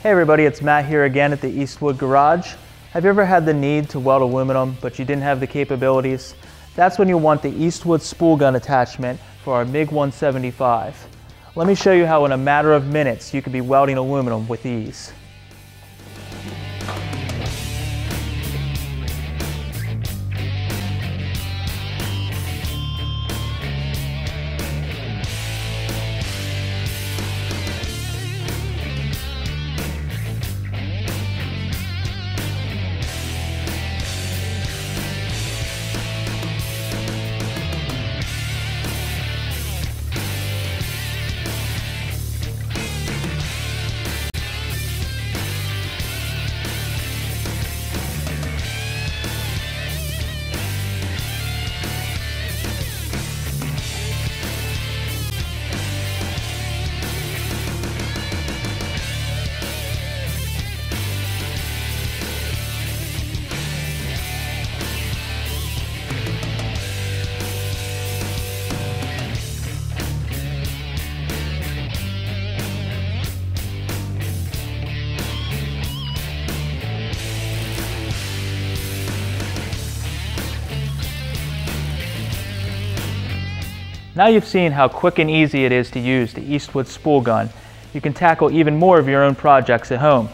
Hey everybody, it's Matt here again at the Eastwood Garage. Have you ever had the need to weld aluminum but you didn't have the capabilities? That's when you want the Eastwood spool gun attachment for our MIG-175. Let me show you how in a matter of minutes you can be welding aluminum with ease. Now you've seen how quick and easy it is to use the Eastwood spool gun. You can tackle even more of your own projects at home.